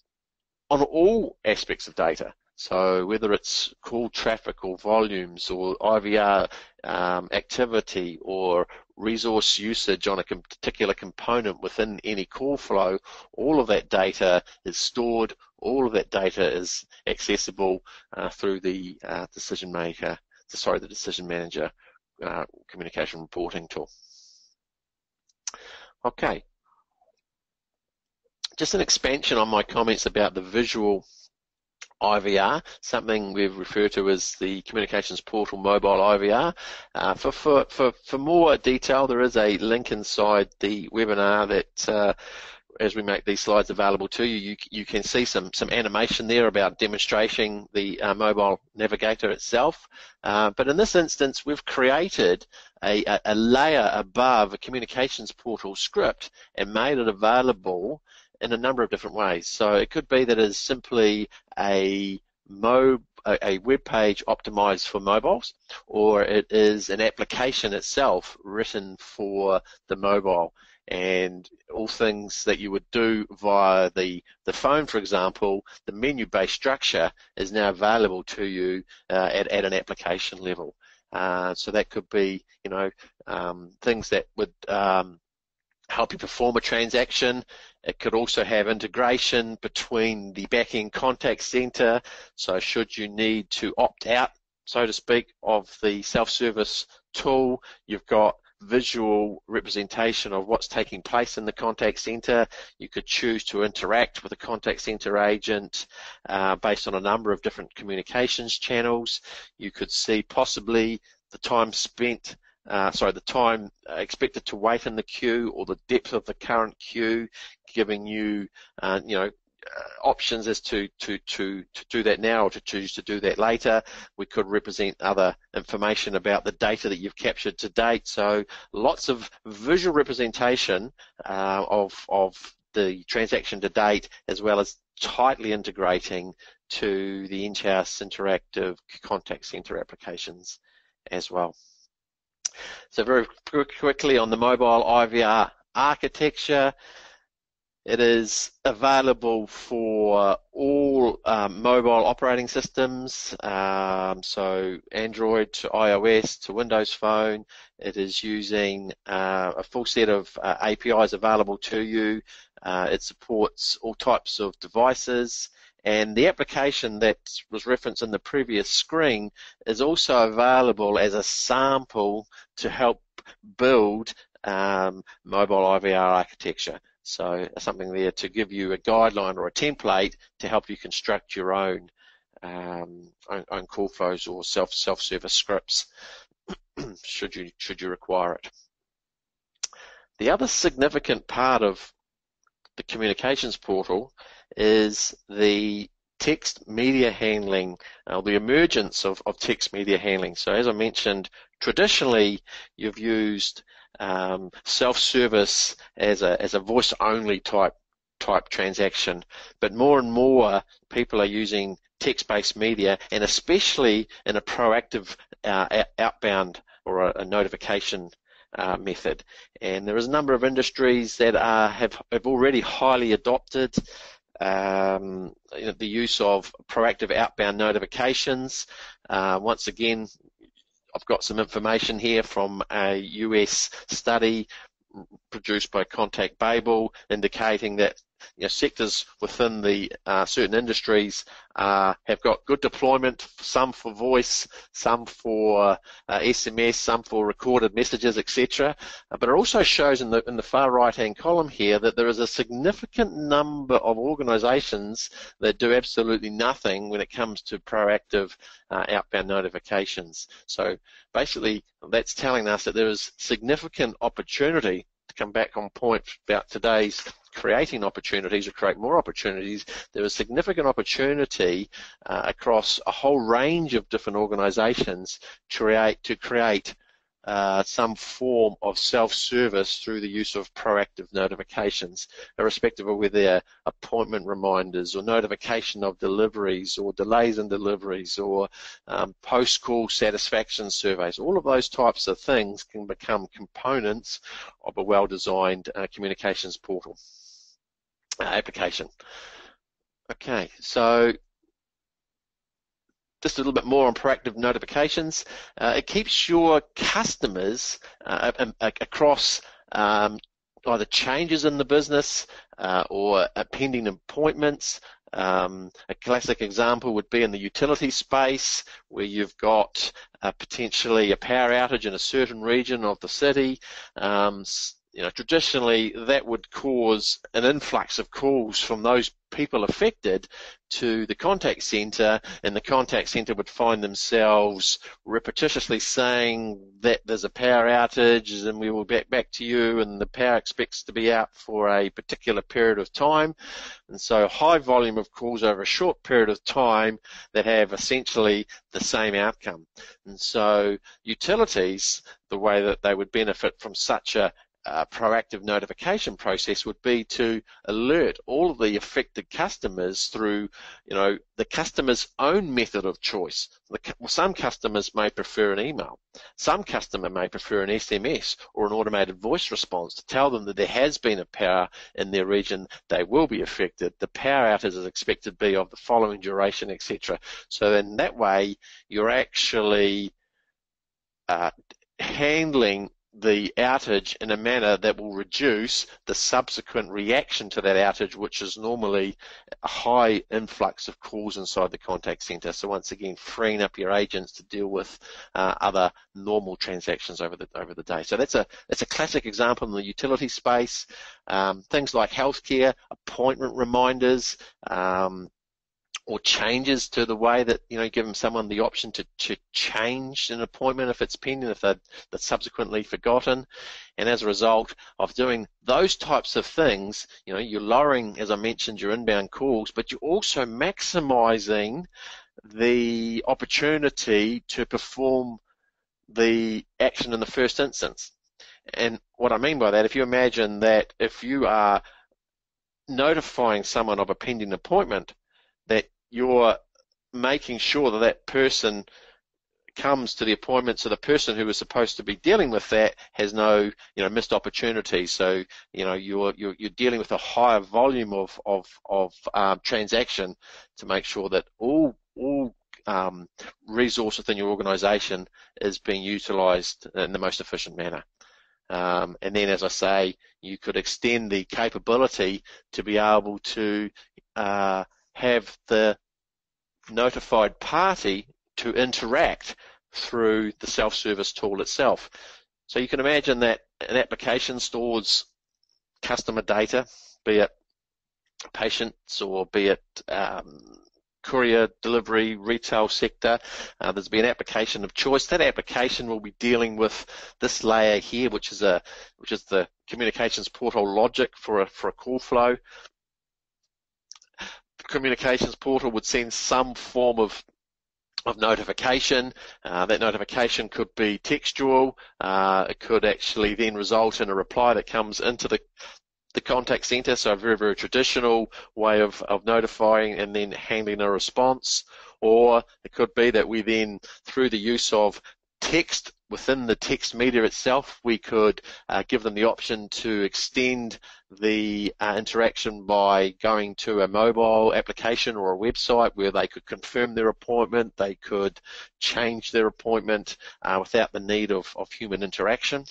on all aspects of data, so whether it's call traffic or volumes or IVR um, activity or resource usage on a particular component within any call flow, all of that data is stored, all of that data is accessible uh, through the uh, decision maker, sorry, the decision manager uh, communication reporting tool. Okay. Just an expansion on my comments about the visual IVR, something we've referred to as the Communications Portal Mobile IVR. Uh, for, for, for, for more detail, there is a link inside the webinar that uh, as we make these slides available to you, you, you can see some, some animation there about demonstrating the uh, mobile navigator itself. Uh, but in this instance, we've created a, a, a, layer above a communications portal script and made it available in a number of different ways. So it could be that it's simply a mo a, a web page optimized for mobiles, or it is an application itself written for the mobile and all things that you would do via the, the phone, for example, the menu-based structure is now available to you uh, at, at an application level. Uh, so that could be, you know, um, things that would um, help you perform a transaction. It could also have integration between the back-end contact center. So should you need to opt out, so to speak, of the self-service tool, you've got visual representation of what's taking place in the contact center. You could choose to interact with a contact center agent uh, based on a number of different communications channels. You could see possibly the time spent uh, sorry, the time expected to wait in the queue or the depth of the current queue, giving you, uh, you know, uh, options as to, to, to, to do that now or to choose to do that later. We could represent other information about the data that you've captured to date. So lots of visual representation uh, of, of the transaction to date as well as tightly integrating to the Enghouse interactive contact center applications as well. So very quickly on the mobile IVR architecture, it is available for all um, mobile operating systems, um, so Android to iOS to Windows Phone. It is using uh, a full set of uh, APIs available to you. Uh, it supports all types of devices. And the application that was referenced in the previous screen is also available as a sample to help build um, mobile IVR architecture. So something there to give you a guideline or a template to help you construct your own um, own, own call flows or self self service scripts should you should you require it. The other significant part of the communications portal is the text media handling, uh, the emergence of, of text media handling. So as I mentioned, traditionally you've used um, self-service as a as a voice-only type type transaction, but more and more people are using text-based media, and especially in a proactive uh, outbound or a, a notification uh, method. And there is a number of industries that are, have have already highly adopted um, the use of proactive outbound notifications. Uh, once again, I've got some information here from a US study produced by ContactBabel indicating that you know, sectors within the uh, certain industries uh, have got good deployment, some for voice, some for uh, SMS, some for recorded messages, etc. Uh, but it also shows in the in the far right-hand column here that there is a significant number of organisations that do absolutely nothing when it comes to proactive uh, outbound notifications. So basically, that's telling us that there is significant opportunity to come back on point about today's creating opportunities or create more opportunities, there is significant opportunity uh, across a whole range of different organisations to create, to create uh, some form of self-service through the use of proactive notifications, irrespective of whether they're appointment reminders or notification of deliveries or delays in deliveries or um, post-call satisfaction surveys. All of those types of things can become components of a well-designed uh, communications portal uh, application. Okay, so just a little bit more on proactive notifications. Uh, it keeps your customers uh, across um, either changes in the business uh, or pending appointments. Um, a classic example would be in the utility space where you've got uh, potentially a power outage in a certain region of the city. Um, you know, traditionally that would cause an influx of calls from those people affected to the contact center and the contact center would find themselves repetitiously saying that there's a power outage and we will get back to you and the power expects to be out for a particular period of time. And so high volume of calls over a short period of time that have essentially the same outcome. And so utilities the way that they would benefit from such a uh, proactive notification process would be to alert all of the affected customers through, you know, the customer's own method of choice. Some customers may prefer an email. Some customer may prefer an SMS or an automated voice response to tell them that there has been a power in their region, they will be affected, the power outage is expected to be of the following duration, etc. So in that way, you're actually uh, handling the outage in a manner that will reduce the subsequent reaction to that outage, which is normally a high influx of calls inside the contact center. So once again, freeing up your agents to deal with uh, other normal transactions over the over the day. So that's a that's a classic example in the utility space. Um, things like healthcare, appointment reminders, um, or changes to the way that you know giving someone the option to, to change an appointment if it's pending if they're, they're subsequently forgotten. And as a result of doing those types of things you know you're lowering as I mentioned your inbound calls but you're also maximizing the opportunity to perform the action in the first instance. And what I mean by that if you imagine that if you are notifying someone of a pending appointment you're making sure that that person comes to the appointment so the person who is supposed to be dealing with that has no you know missed opportunities so you know you're you're, you're dealing with a higher volume of of of um, transaction to make sure that all all um, resource within your organization is being utilized in the most efficient manner. Um, and then as I say you could extend the capability to be able to uh, have the notified party to interact through the self-service tool itself. So you can imagine that an application stores customer data, be it patients or be it um, courier delivery retail sector. Uh, there's been an application of choice. That application will be dealing with this layer here, which is a which is the communications portal logic for a for a call flow communications portal would send some form of of notification. Uh, that notification could be textual. Uh, it could actually then result in a reply that comes into the the contact center, so a very, very traditional way of, of notifying and then handling a response. Or it could be that we then, through the use of text within the text media itself, we could uh, give them the option to extend the uh, interaction by going to a mobile application or a website where they could confirm their appointment, they could change their appointment uh, without the need of, of human interaction.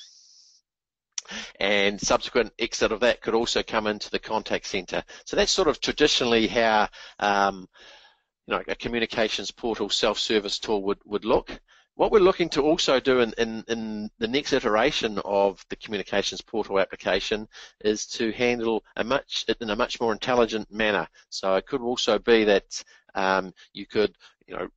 And subsequent exit of that could also come into the contact center. So that's sort of traditionally how um, you know, a communications portal self-service tool would, would look. What we're looking to also do in, in, in, the next iteration of the communications portal application is to handle a much in a much more intelligent manner. So it could also be that um, you could, you know,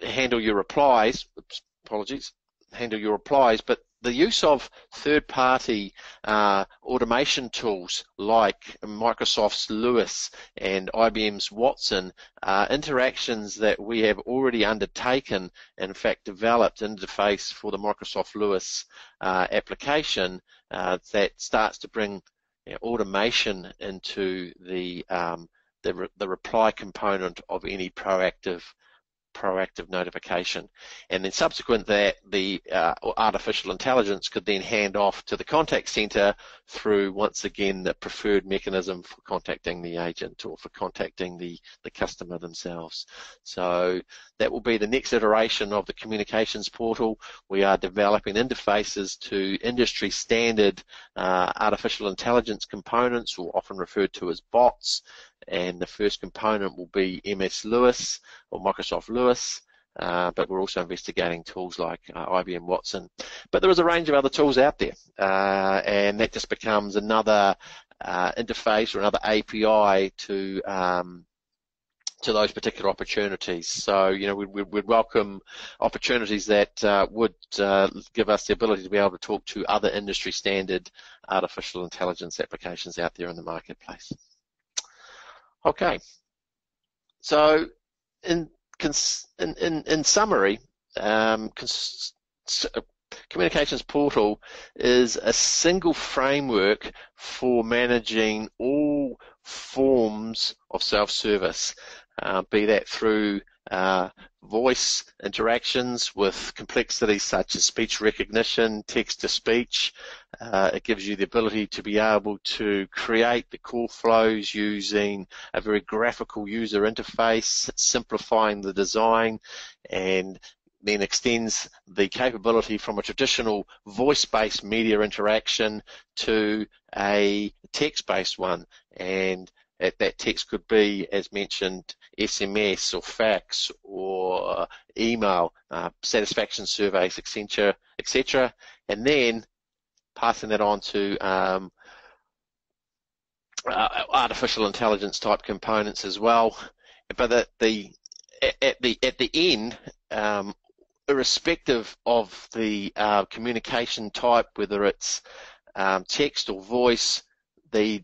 handle your replies. Oops, apologies, handle your replies, but the use of third-party uh, automation tools like Microsoft's LUIS and IBM's Watson are interactions that we have already undertaken, in fact developed interface for the Microsoft LUIS uh, application uh, that starts to bring you know, automation into the, um, the, re the reply component of any proactive proactive notification. And then subsequent that, the uh, artificial intelligence could then hand off to the contact center through, once again, the preferred mechanism for contacting the agent or for contacting the, the customer themselves. So that will be the next iteration of the communications portal. We are developing interfaces to industry standard uh, artificial intelligence components, or often referred to as bots, and the first component will be MS LUIS or Microsoft LUIS. Uh, but we're also investigating tools like uh, IBM Watson. But there is a range of other tools out there, uh, and that just becomes another uh, interface or another API to um, to those particular opportunities. So, you know, we'd, we'd welcome opportunities that uh, would uh, give us the ability to be able to talk to other industry standard artificial intelligence applications out there in the marketplace. Okay. So, in in in, summary, um, Communications Portal is a single framework for managing all forms of self-service, uh, be that through uh, voice interactions with complexities such as speech recognition, text-to-speech. Uh, it gives you the ability to be able to create the call flows using a very graphical user interface, simplifying the design and then extends the capability from a traditional voice-based media interaction to a text-based one. And that text could be, as mentioned, SMS or fax or email, uh, satisfaction surveys, etc., etc., and then passing that on to um, uh, artificial intelligence type components as well. But at the at the at the end, um, irrespective of the uh, communication type, whether it's um, text or voice, the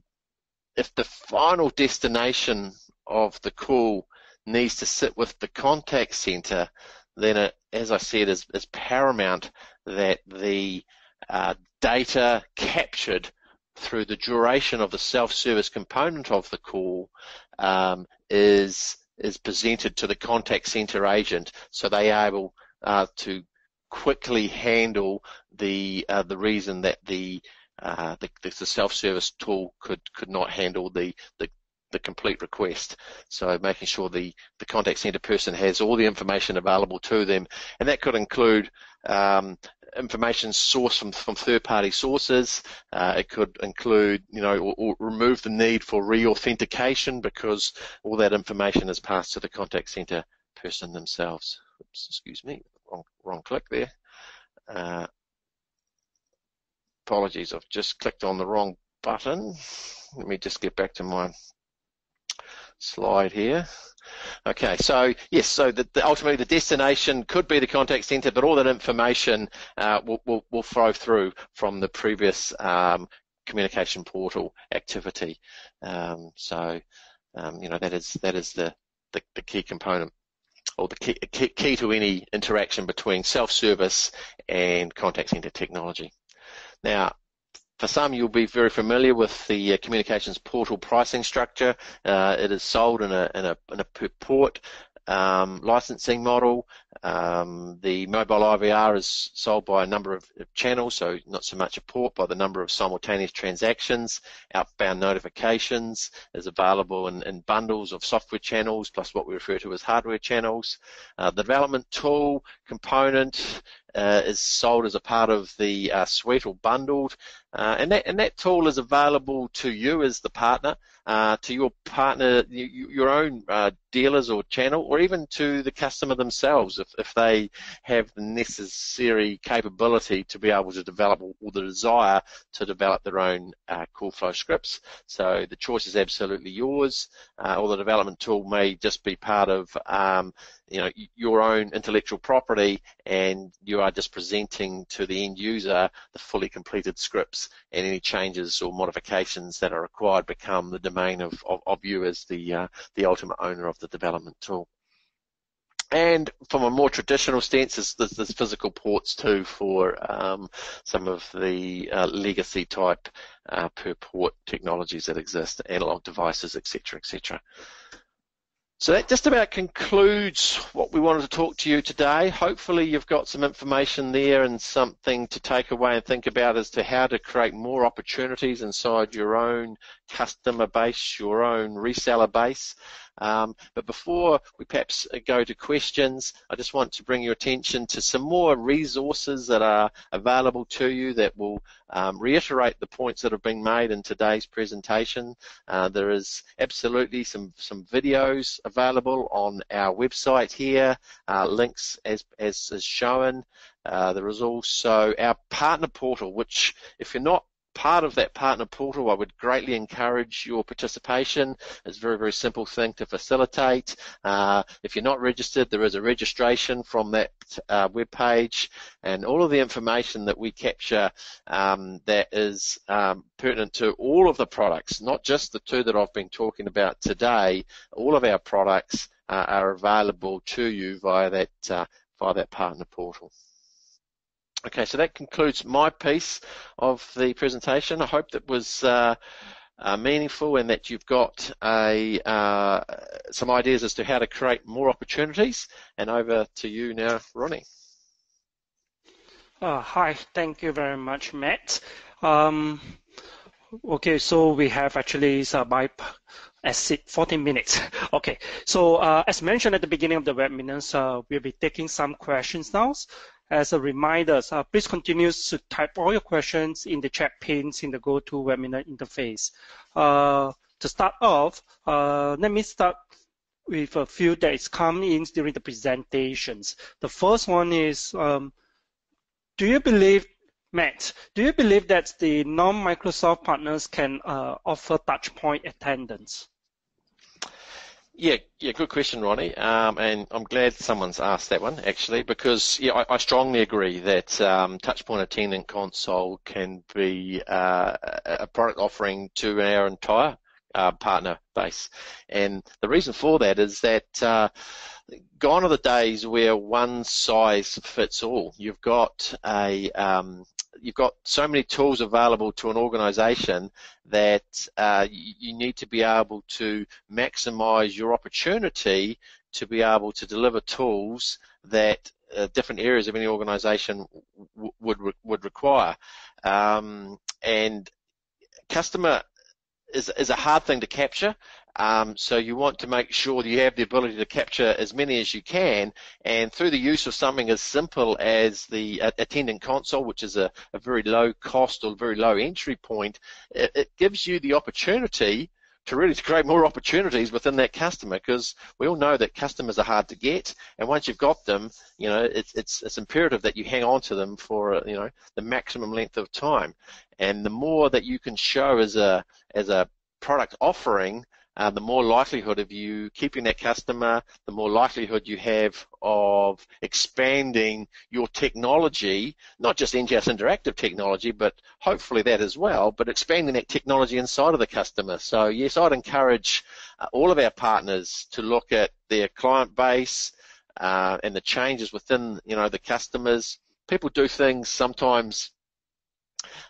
if the final destination of the call needs to sit with the contact center, then it, as I said, is, is paramount that the uh, data captured through the duration of the self-service component of the call um, is is presented to the contact center agent, so they are able uh, to quickly handle the uh, the reason that the, uh, the the, self-service tool could could not handle the, the the complete request. So making sure the, the contact center person has all the information available to them, and that could include um, information sourced from, from third-party sources. Uh, it could include, you know, or, or remove the need for re-authentication because all that information is passed to the contact center person themselves. Oops, excuse me, wrong, wrong click there. Uh, apologies, I've just clicked on the wrong button. Let me just get back to my slide here. Okay, so yes, so the, the, ultimately the destination could be the contact center, but all that information uh, will, will, will, flow through from the previous um, communication portal activity. Um, so, um, you know, that is that is the, the, the key component or the key, key, key to any interaction between self-service and contact center technology. Now, for some, you'll be very familiar with the uh, communications portal pricing structure. Uh, it is sold in a, in a, in a per port um, licensing model. Um, the mobile IVR is sold by a number of channels, so not so much a port by the number of simultaneous transactions. Outbound notifications is available in, in bundles of software channels plus what we refer to as hardware channels. Uh, the development tool component uh, is sold as a part of the uh, suite or bundled, uh, and that and that tool is available to you as the partner uh, to your partner, your own uh, dealers or channel, or even to the customer themselves if, if they have the necessary capability to be able to develop or the desire to develop their own uh, call flow scripts. So the choice is absolutely yours, uh, or the development tool may just be part of um, you know your own intellectual property and you are just presenting to the end user the fully completed scripts and any changes or modifications that are required become the domain of, of, of you as the uh, the ultimate owner of the development tool. And from a more traditional stance, there's, there's, there's physical ports too for um, some of the uh, legacy type uh, per port technologies that exist, analog devices, etc., etc. So that just about concludes what we wanted to talk to you today. Hopefully you've got some information there and something to take away and think about as to how to create more opportunities inside your own customer base, your own reseller base. Um, but before we perhaps go to questions, I just want to bring your attention to some more resources that are available to you that will um, reiterate the points that have been made in today's presentation. Uh, there is absolutely some, some videos available on our website here, uh, links as, as is shown. Uh, there is also our partner portal, which if you're not part of that partner portal, I would greatly encourage your participation. It's a very, very simple thing to facilitate. Uh, if you're not registered, there is a registration from that uh, web page, and all of the information that we capture um, that is um, pertinent to all of the products, not just the two that I've been talking about today. All of our products uh, are available to you via that uh, via that partner portal. Okay, so that concludes my piece of the presentation. I hope that was uh, uh, meaningful and that you've got a, uh, some ideas as to how to create more opportunities. And over to you now, Ronnie. Uh, hi, thank you very much, Matt. Um, okay, so we have actually uh, by exceed 14 minutes. Okay, so uh, as mentioned at the beginning of the webinar, uh, we'll be taking some questions now. As a reminder, uh, please continue to type all your questions in the chat panes in the GoToWebinar interface. Uh, to start off, uh, let me start with a few that is coming in during the presentations. The first one is, um, do you believe, Matt, do you believe that the non-Microsoft partners can uh, offer touchpoint attendance? Yeah, yeah, good question, Ronnie. Um, and I'm glad someone's asked that one actually, because yeah, I, I strongly agree that um, Touchpoint Attendant Console can be uh, a product offering to our entire uh, partner base. And the reason for that is that uh, gone are the days where one size fits all. You've got a um, you've got so many tools available to an organization that uh, you, need to be able to maximize your opportunity to be able to deliver tools that uh, different areas of any organization would would require. Um, and customer is, is a hard thing to capture. Um, so you want to make sure that you have the ability to capture as many as you can, and through the use of something as simple as the uh, attendant console, which is a, a, very low cost or very low entry point, it, it gives you the opportunity to really to create more opportunities within that customer because we all know that customers are hard to get and once you've got them you know it's it's it's imperative that you hang on to them for you know the maximum length of time. And the more that you can show as a as a product offering uh, the more likelihood of you keeping that customer, the more likelihood you have of expanding your technology, not just Enghouse interactive technology, but hopefully that as well, but expanding that technology inside of the customer. So yes, I'd encourage uh, all of our partners to look at their client base uh, and the changes within, you know, the customers. People do things sometimes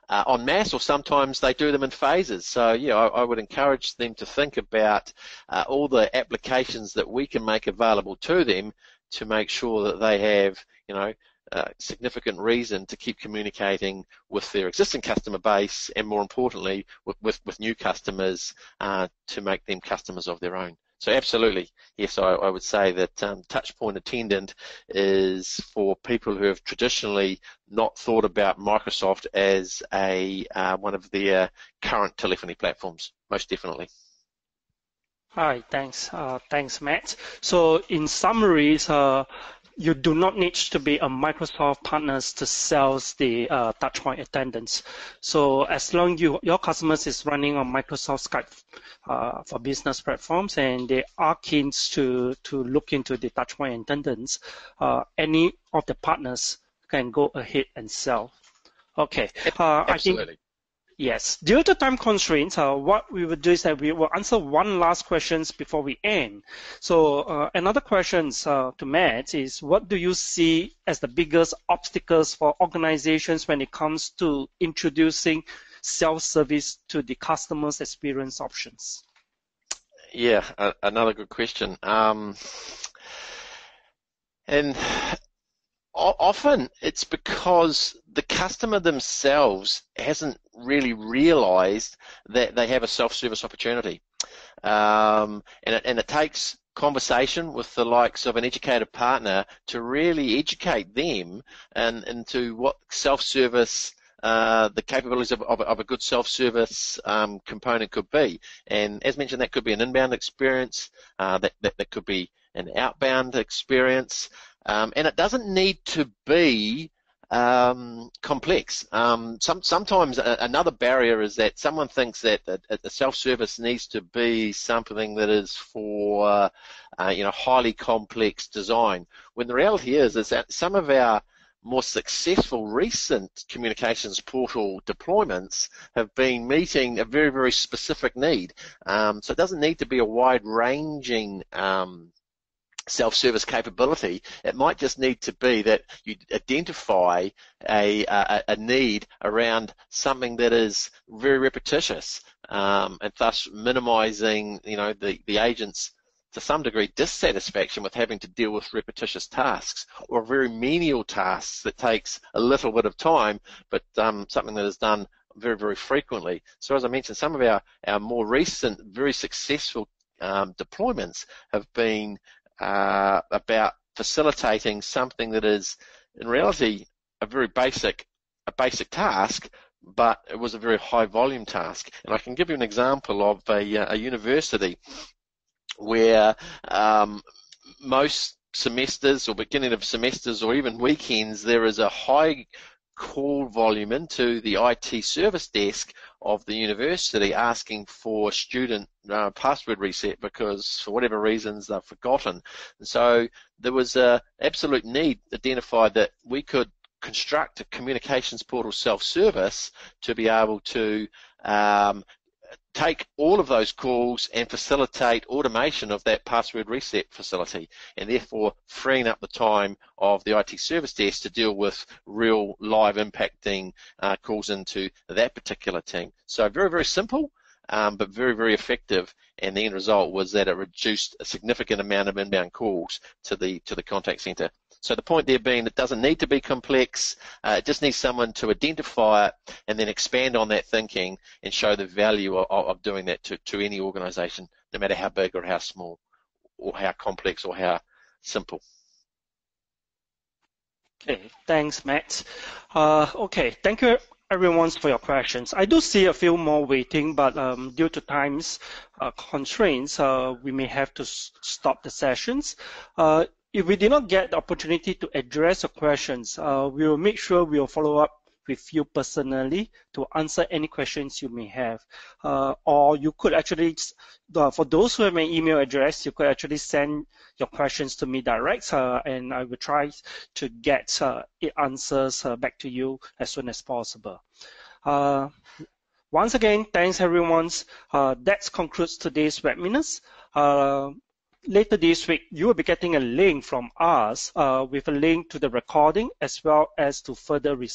uh, en masse, or sometimes they do them in phases. So yeah, I, I would encourage them to think about uh, all the applications that we can make available to them to make sure that they have, you know, uh, significant reason to keep communicating with their existing customer base and more importantly with, with, with new customers uh, to make them customers of their own. So absolutely, yes, I, I would say that um, touchpoint attendant is for people who have traditionally not thought about Microsoft as a uh, one of their current telephony platforms. Most definitely. Hi, thanks. Uh, thanks, Matt. So in summary, uh, you do not need to be a Microsoft partners to sell the uh, touchpoint attendance. So as long you your customers is running on Microsoft Skype uh, for business platforms and they are keen to to look into the touchpoint attendance, uh, any of the partners can go ahead and sell. Okay, uh, I think Yes. Due to time constraints, uh, what we will do is that we will answer one last questions before we end. So uh, another question uh, to Matt is, what do you see as the biggest obstacles for organizations when it comes to introducing self-service to the customer's experience options? Yeah, another good question. Um, and often it's because the customer themselves hasn't really realized that they have a self-service opportunity. Um, and, it, and it takes conversation with the likes of an educated partner to really educate them and into what self-service uh, the capabilities of, of, of, a good self-service um, component could be. And as mentioned, that could be an inbound experience, uh, that, that, that could be an outbound experience, um, and it doesn't need to be um, complex. Um, some, sometimes a, another barrier is that someone thinks that a, a self-service needs to be something that is for uh, you know highly complex design. When the reality is is that some of our more successful recent communications portal deployments have been meeting a very, very specific need. Um, so it doesn't need to be a wide-ranging um, self-service capability. It might just need to be that you identify a, a, a need around something that is very repetitious, um, and thus minimizing, you know, the, the agent's to some degree dissatisfaction with having to deal with repetitious tasks or very menial tasks that takes a little bit of time, but um, something that is done very, very frequently. So as I mentioned, some of our, our more recent, very successful um, deployments have been uh, about facilitating something that is in reality a very basic a basic task but it was a very high volume task. And I can give you an example of a, a university where um, most semesters or beginning of semesters or even weekends there is a high call volume into the IT service desk of the university asking for student uh, password reset because for whatever reasons they've forgotten. And so there was a absolute need identified that we could construct a communications portal self-service to be able to um, take all of those calls and facilitate automation of that password reset facility and therefore freeing up the time of the IT service desk to deal with real live impacting uh, calls into that particular team. So very, very simple, um, but very, very effective. And the end result was that it reduced a significant amount of inbound calls to the to the contact center so the point there being it doesn't need to be complex, uh, it just needs someone to identify it and then expand on that thinking and show the value of, of doing that to, to any organization, no matter how big or how small or how complex or how simple. Okay, thanks, Matt. Uh, okay, thank you everyone for your questions. I do see a few more waiting, but um, due to times uh, constraints, uh, we may have to stop the sessions. Uh, if we did not get the opportunity to address your questions, uh, we will make sure we will follow up with you personally to answer any questions you may have. Uh, or you could actually, uh, for those who have my email address, you could actually send your questions to me direct uh, and I will try to get uh, answers uh, back to you as soon as possible. Uh, once again, thanks everyone. that concludes today's webinar later this week, you will be getting a link from us uh, with a link to the recording as well as to further research.